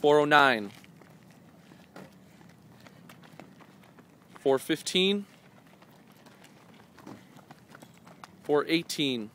409, 415, 418,